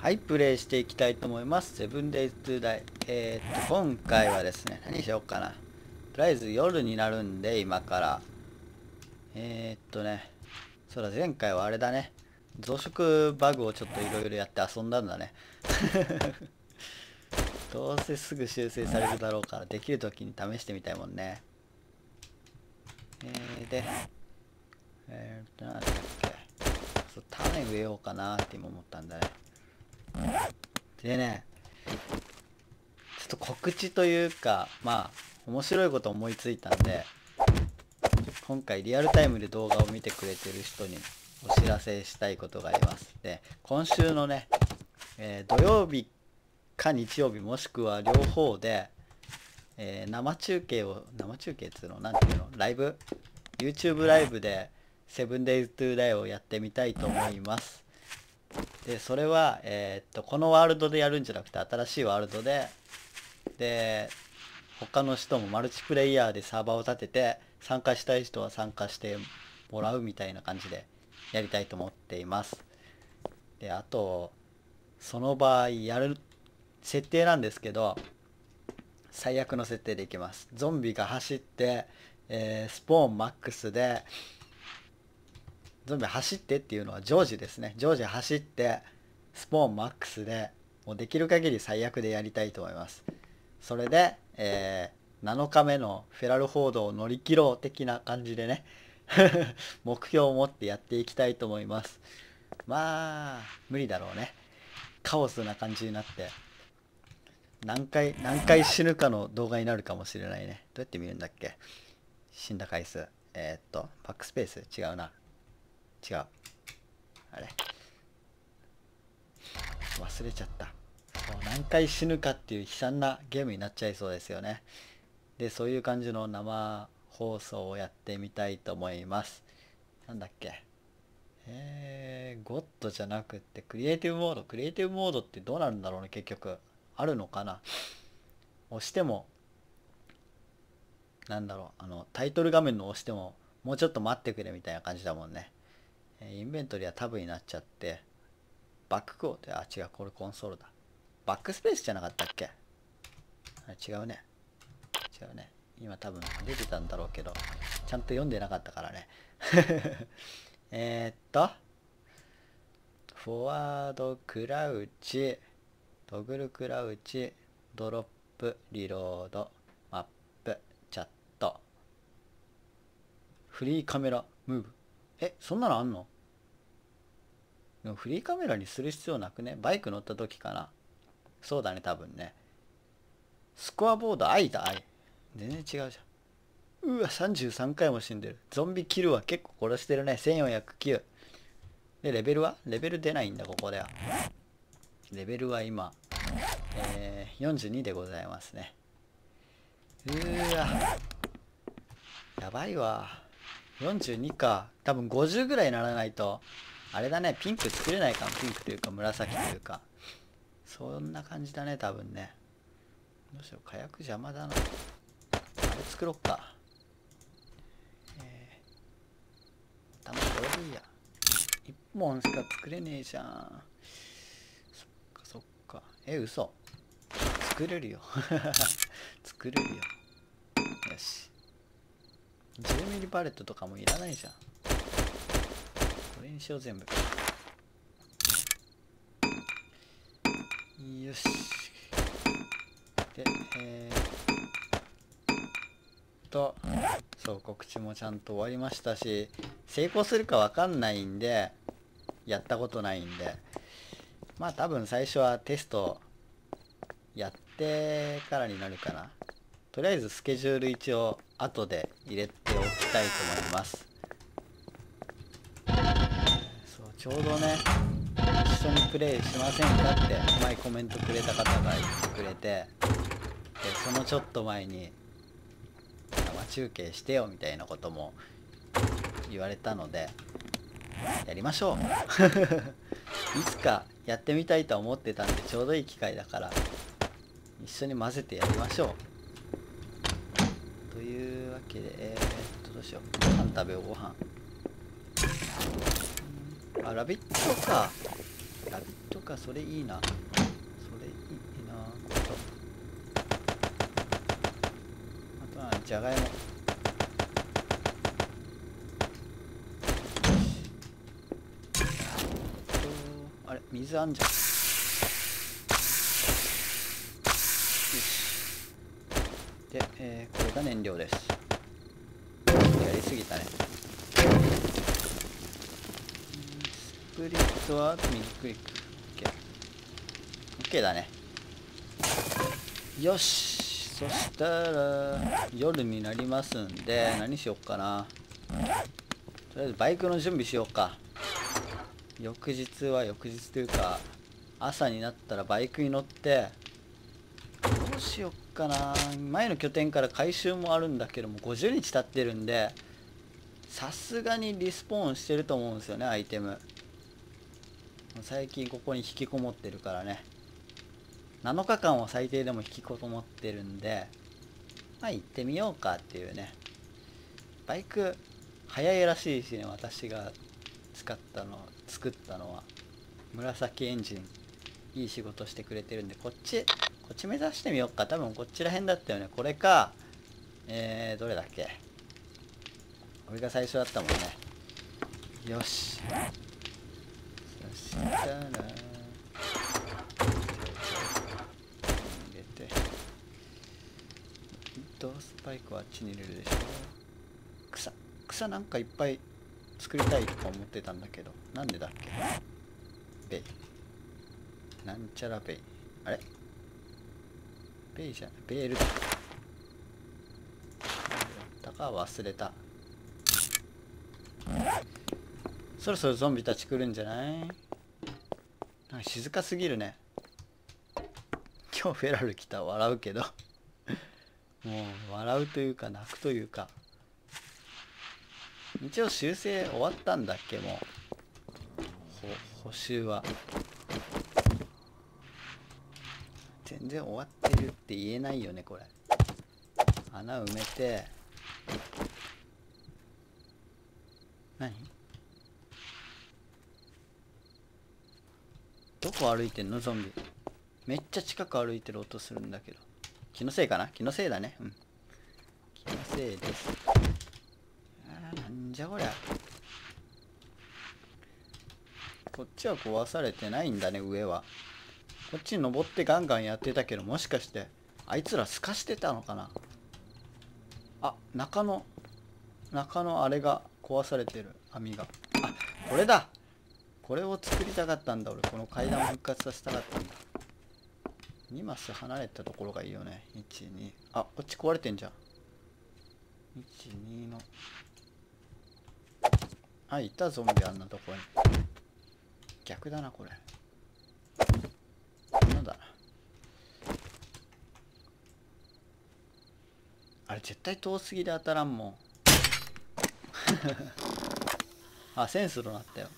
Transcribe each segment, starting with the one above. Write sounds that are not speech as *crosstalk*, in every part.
はい、プレイしていきたいと思います。セブンデイズトゥダイ。えー、っと、今回はですね、何しようかな。とりあえず夜になるんで、今から。えー、っとね、そうだ、前回はあれだね。増殖バグをちょっといろいろやって遊んだんだね。*laughs* どうせすぐ修正されるだろうから、できる時に試してみたいもんね。えー、で、えー、っと、なんだっけ。そう、種植えようかなって今思ったんだね。でねちょっと告知というかまあ面白いこと思いついたんで今回リアルタイムで動画を見てくれてる人にお知らせしたいことがあります。で今週のね、えー、土曜日か日曜日もしくは両方で、えー、生中継を生中継っつうの何ていうのライブ？YouTube ライブで 7days to die をやってみたいと思います。でそれは、えー、っとこのワールドでやるんじゃなくて新しいワールドでで他の人もマルチプレイヤーでサーバーを立てて参加したい人は参加してもらうみたいな感じでやりたいと思っています。であとその場合やる設定なんですけど最悪の設定でいきます。ゾンビが走って、えー、スポーンマックスでゾンビ走ってっていうのは常時ですね。常時走ってスポーンマックスでもうできる限り最悪でやりたいと思います。それで、えー、7日目のフェラル報道を乗り切ろう的な感じでね。*laughs* 目標を持ってやっていきたいと思います。まあ無理だろうね。カオスな感じになって。何回何回死ぬかの動画になるかもしれないね。どうやって見るんだっけ？死んだ回数。えー、っとバックスペース。違うな。違う。あれ。忘れちゃった。もう何回死ぬかっていう悲惨なゲームになっちゃいそうですよね。でそういう感じの生放送をやってみたいと思います。なんだっけ。えー、ゴッドじゃなくってクリエイティブモード。クリエイティブモードってどうなるんだろうね結局。あるのかな。押してもなんだろう。あのタイトル画面の押してももうちょっと待ってくれみたいな感じだもんね。インベントリはタブになっちゃってバッククオーってあ違うこれコンソールだ。バックスペースじゃなかったっけ？あ違うね。違うね。今多分出てたんだろうけどちゃんと読んでなかったからね。*laughs* えっとフォワードクラウチトグルクラウチドロップリロードマップチャット。フリーカメラムーブ。えそんなのあんの？でもフリーカメラにする必要なくね？バイク乗った時かな？そうだね多分ね。スコアボード愛だ愛全然違うじゃん。うわ33回も死んでる。ゾンビキルは結構殺してるね。1409でレベルは？レベル出ないんだここでは。レベルは今、えー、42でございますね。うーわ。やばいわ。42か。多分50ぐらいにならないとあれだね。ピンク作れないかも。ピンクというか紫というか。そんな感じだね多分ね。どうしよう。火薬邪魔だな。あれ作ろっか。えー、頭これでいいや。1本しか作れねえじゃん。そっかそっか。え嘘。作れるよ。*laughs* 作れるよ。よし。10ミリパレットとかもいらないじゃん。これにしよう全部よし。でえー、とそう告知もちゃんと終わりましたし成功するか分かんないんでやったことないんでまあ多分最初はテストやってからになるかな。とりあえずスケジュール一応後で入れておきたいと思います。そうちょうどね一緒にプレイしませんかって前コメントくれた方が言ってくれてでそのちょっと前に生中継してよみたいなことも言われたのでやりましょう。*laughs* いつかやってみたいと思ってたんでちょうどいい機会だから一緒に混ぜてやりましょう。というわけでえー、っとどうしよう。ご飯食べようご飯。あラビットか。ラビットかそれいいな。それいいな。あとはじゃがいも。あれ水あんじゃんよしで、えー、これが燃料です。やりすぎたね。スプリットは右クリック。OK, OK だね。よし。そしたら夜になりますんで何しよっかな。とりあえずバイクの準備しようか。翌日は翌日というか朝になったらバイクに乗ってどうしよっかな。前の拠点から回収もあるんだけども50日経ってるんでさすがにリスポーンしてると思うんですよねアイテム。最近ここに引きこもってるからね。7日間は最低でも引きこもってるんでまあ行ってみようかっていうね。バイク速いらしいしね私が使ったの作ったのは。紫エンジンいい仕事してくれてるんでこっちこっち目指してみようか。多分こっちら辺だったよね。これかえー、どれだっけ。俺が最初だったもんね。よし。そし。たら入れてドースパイクはあっちに入れるでし。ょう草草なんかいっぱい作りたいとか思ってたんだけどなんでだっけベイなんちゃらベイあれベイじゃないベールだ。だか忘れた。そろそろゾンビたち来るんじゃない？なんか静かすぎるね。今日フェラル来た笑うけど。もう笑うというか泣くというか。一応修正終わったんだっけもう。補修は。全然終わってるって言えないよねこれ。穴埋めて。何？どこ歩いてんの？ゾンビ。めっちゃ近く歩いてる音するんだけど。気のせいかな？気のせいだね。うん。気のせいです。あーなんじゃこりゃ。こっちは壊されてないんだね上は。こっちに登ってガンガンやってたけどもしかしてあいつら透かしてたのかな？あ中の中のあれが壊されてる網が。あこれだ！これを作りたかったんだ俺。この階段を復活させたかったんだ。2マス離れたところがいいよね。12あこっち壊れてんじゃん。12の。あいたゾンビあんなとこに。逆だなこれなんだなあれ絶対遠すぎで当たらんもん。*laughs* あセンスとなったよ。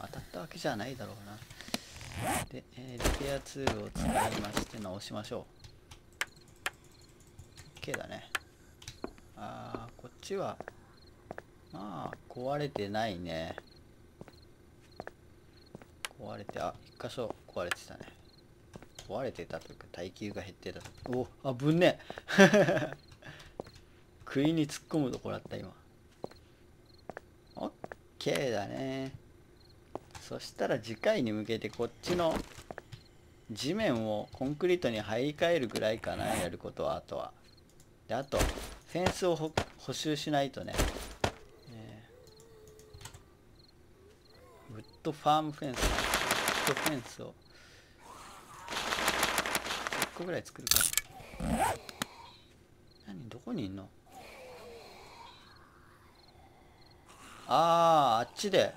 当たったわけじゃないだろうな。で、えー、リペアツールを使いまして直しましょう。OK だね。あーこっちはまあ壊れてないね。壊れてあ一箇所壊れてたね。壊れてたというか耐久が減ってた。おあぶんね杭 *laughs* に突っ込むところだった今。オッケーだね。そしたら次回に向けてこっちの地面をコンクリートに張り替えるぐらいかなやることはあとは。であとフェンスを補修しないとね、ウッドファームフェンスウッドフェンスを個ぐらい作るか。何？どこにいんの？あああっちで。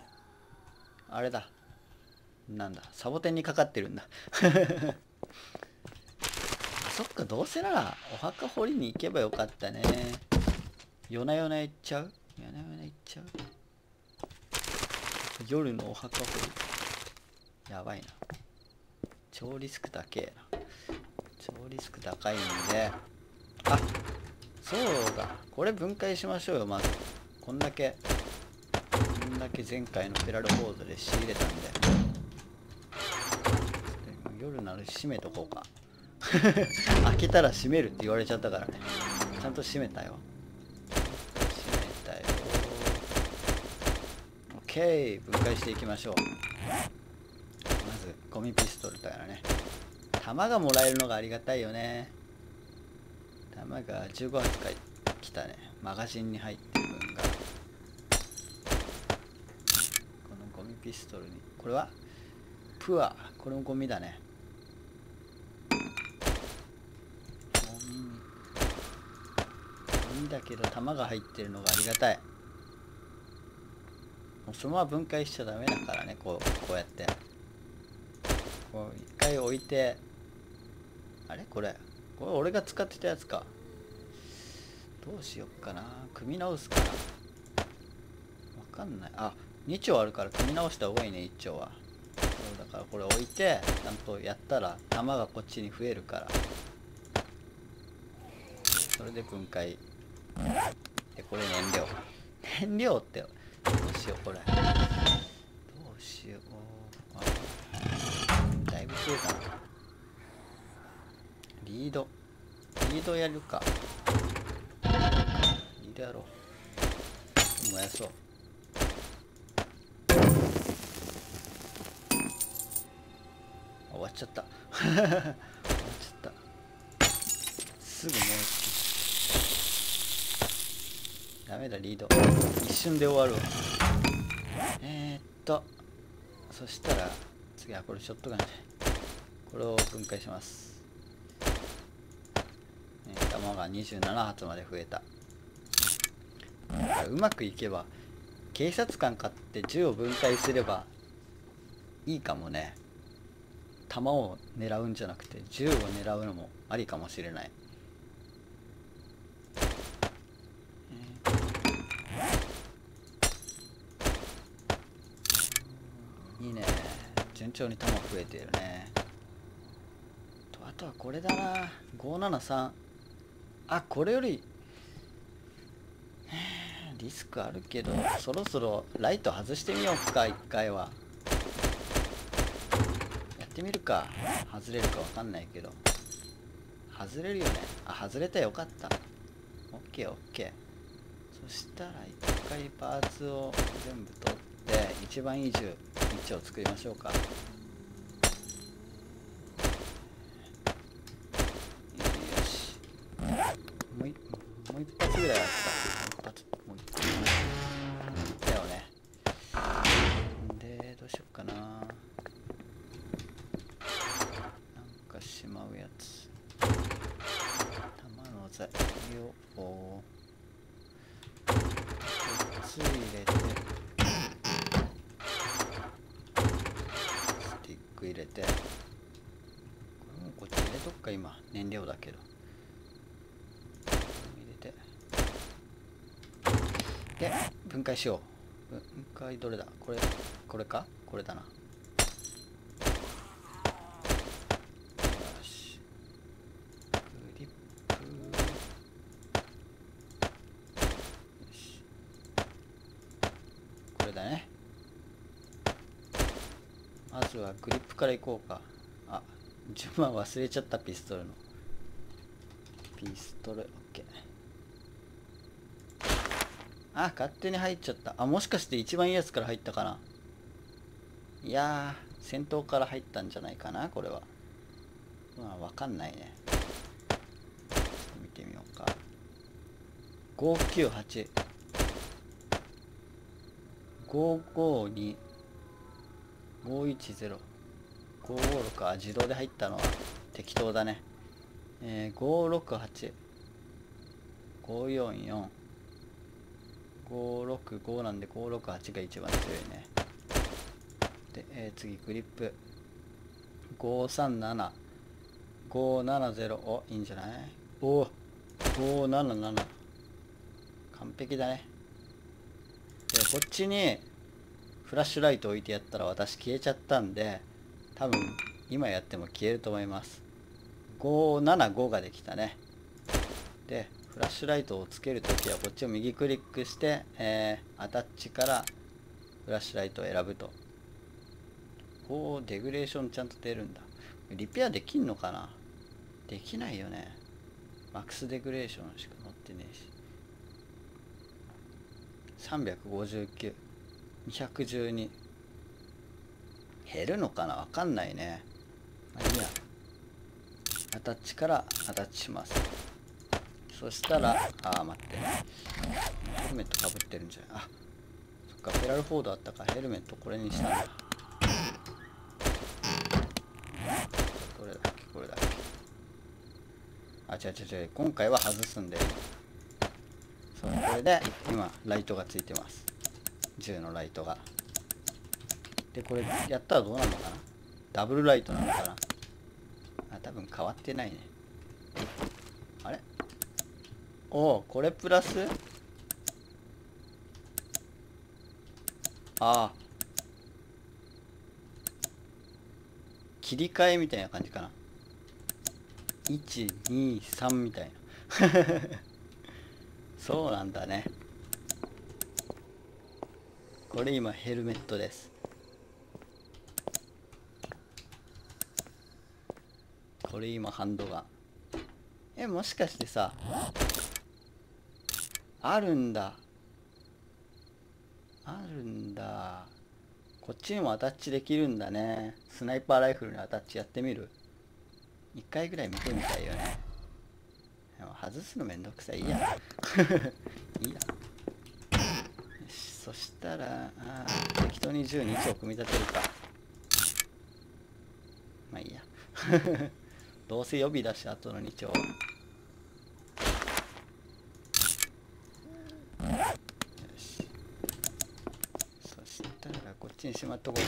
あれだ。なんだ？サボテンにかかってるんだ。*laughs* そっかどうせならお墓掘りに行けばよかったね。夜な夜な行っちゃう？夜な夜な行っちゃう？夜のお墓掘り。やばいな。超リスク高えな。超リスク高いんで。あそうだ。これ分解しましょうよまず。こんだけこんだけ前回のフェラルホードで仕入れたんで。夜なるし閉めとこうか。*laughs* 開けたら閉めるって言われちゃったからねちゃんと閉めたよ。閉めたよ。OK 分解していきましょう。まずゴミピストルだからね。弾がもらえるのがありがたいよね。弾が15発か来たね。マガジンに入ってる分が。このゴミピストルに。これは？プア。これもゴミだね。ゴミ。ゴミだけど弾が入ってるのがありがたい。もうそのまま分解しちゃダメだからねこうこうやって。こう一回置いてあれ？これ？これ俺が使ってたやつか。どうしよっかな。組み直すかな。わかんない。あ2丁あるから組み直した方がいいね1丁は。そうだからこれ置いてちゃんとやったら弾がこっちに増えるから。それで分解。でこれ燃料。燃料ってどうしようこれ。どうしよう。あだいぶ増えたな。リード。リードやるか。リードやろう。燃やそう。終わっちゃった。終わっちゃった。すぐもう一機ダメだリード。一瞬で終わるわ。えー、っと。そしたら次はこれショットガンで。これを分解します、弾が27発まで増えた。うまくいけば警察官買って銃を分解すればいいかもね。弾を狙うんじゃなくて銃を狙うのもありかもしれない、いいね。順調に弾増えてるね。とあとはこれだな。573あこれよりリスクあるけどそろそろライト外してみようか一回は。やってみるか。外れるかわかんないけど。外れるよね。あ外れたよかった。OKOK そしたら一回パーツを全部取って一番いい銃1を作りましょうかよしもういもう一発ぐらいあったもう一発もう一発だよねでどうしよっかななんかしまうやつ玉の材料を4つ入れてスティック入れてこれもこっち入れとくか今燃料だけど。入れて。で分解しよう。分解どれだ？これこれか？これだな。よし。グリップ。よし。これだね。まずはグリップからいこうか。あ順番忘れちゃったピストルの。ピストル OK あ勝手に入っちゃった。あもしかして一番いいやつから入ったかな。いやー先頭から入ったんじゃないかなこれは。まあ分かんないね。見てみようか。598 552 510 556あ自動で入ったのは適当だね。えー、568 544 565なんで568が一番強いね。で、えー次グリップ。537 570おいいんじゃない？お577完璧だね。でこっちにフラッシュライト置いてやったら私消えちゃったんで多分今やっても消えると思います。575ができたね。でフラッシュライトをつけるときはこっちを右クリックして、えーアタッチからフラッシュライトを選ぶと。おーデグレーションちゃんと出るんだ。リペアできんのかな？できないよね。マックスデグレーションしか載ってねえし。359212減るのかな？わかんないね。まあいいや。アタッチからアタッチします。そしたらああ待って。ヘルメットかぶってるんじゃない？あそっか。ペラルフォードあったか。ヘルメットこれにしたんだ。これだっけ？これだっけ？あ違う違う違う。今回は外すんでそうこれで今ライトがついてます。銃のライトが。でこれやったらどうなるのかな？ダブルライトなのかな？あ多分変わってないね。あれ？おおこれプラス？ああ。切り替えみたいな感じかな。123みたいな。*laughs* そうなんだね。これ今ヘルメットです。これ今ハンドガンえもしかしてさあるんだ。あるんだ。こっちにもアタッチできるんだね。スナイパーライフルにアタッチやってみる？一回ぐらい見てみたいよね。でも外すのめんどくさい *laughs* いいや。いいやそしたらあ適当に銃2丁組み立てるか。まあいいや。どうせ予備だし後の2丁よし。そしたらこっちにしまっとこう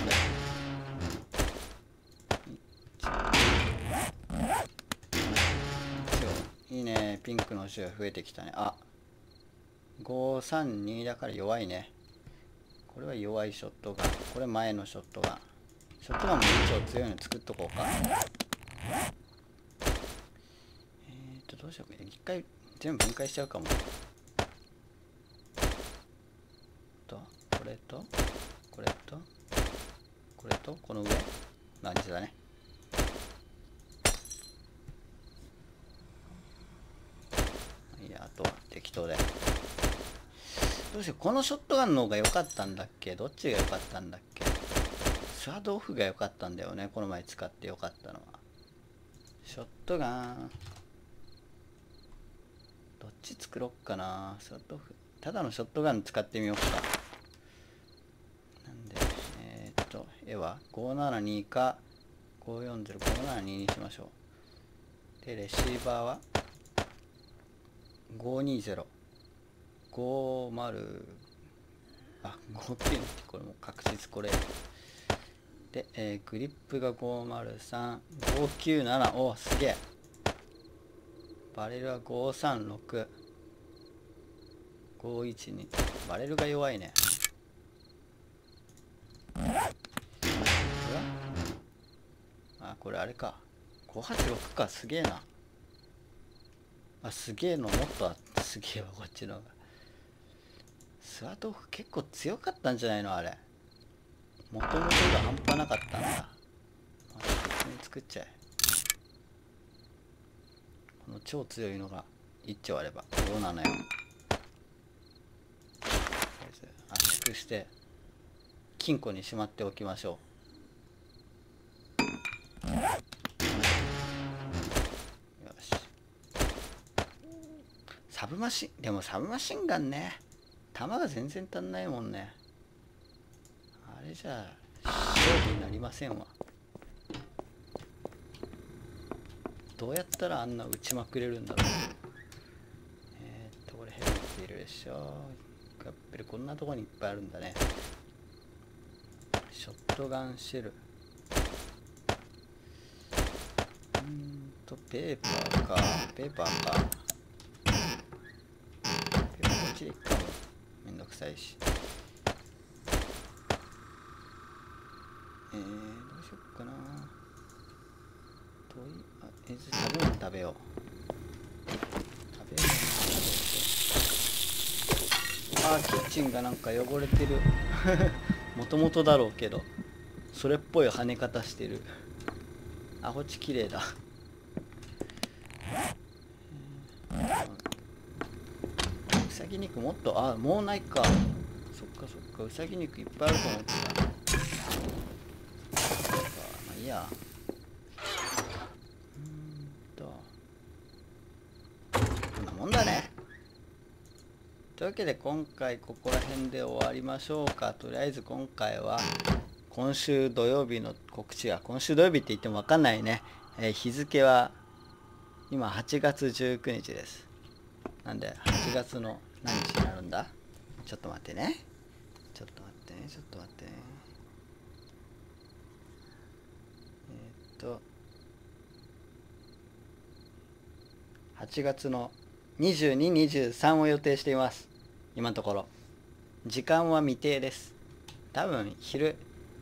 か。いいね。ピンクの銃増えてきたね。あ532だから弱いね。これは弱いショットガン。これ前のショットガン。ショットガンも一応強いの作っとこうか、どうしようか一回全部分解しちゃうかも。とこれとこれとこれとこの上。感じだね。いやあとは適当で。どうしよう。このショットガンの方が良かったんだっけ？どっちが良かったんだっけ？スワードオフが良かったんだよね。この前使って良かったのは。ショットガン。どっち作ろっかなショットフ。ただのショットガン使ってみようか。なんでえー、っと絵は572か540572にしましょう。でレシーバーは520 50あ59ってこれも確実これ。で、えー、グリップが503597おすげえ。バレルは536512バレルが弱いね。あこれあれか。586か。すげえな。あすげえのもっとあってすげえわこっちのスワートオフ結構強かったんじゃないの？あれ。もともとが半端なかったんだ。また別に作っちゃえ。の超強いのが1丁あればどうなのよ。圧縮して金庫にしまっておきましょう。よし。サブマシンでもサブマシンガンね。弾が全然足んないもんね。あれじゃあ勝負になりませんわ。どうやったらあんな撃ちまくれるんだろう。えー、っとこれヘルメットいるでしょ。やっぱりこんなとこにいっぱいあるんだね。ショットガンシェル。うんとペーパーか。ペーパーか。ペーパーこっちでいっかもめんどくさいし。えー、どうしよっかな。といあえず食べ物食べよう。食べ物食べてあーキッチンがなんか汚れてる。もともとだろうけど。それっぽい跳ね方してる。あこっち綺麗だ。うさぎ肉もっと？あもうないか。そっかそっかうさぎ肉いっぱいあると思ってた。そっかまあいいやうーんとこんなもんだねというわけで今回ここら辺で終わりましょうか。とりあえず今回は今週土曜日の告知が今週土曜日って言っても分かんないね、えー日付は今8月19日です。なんで8月の何日になるんだ？ちょっと待ってね。ちょっと待ってね。ちょっと待ってね。えーっと8月の2223を予定しています。今のところ。時間は未定です。多分昼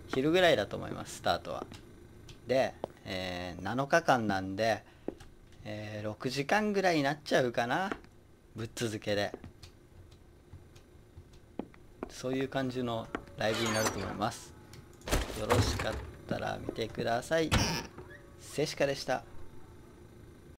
昼ぐらいだと思いますスタートは。で、えー7日間なんで、えー6時間ぐらいになっちゃうかな。ぶっ続けで。そういう感じのライブになると思います。よろしかったら見てください。セシカでした。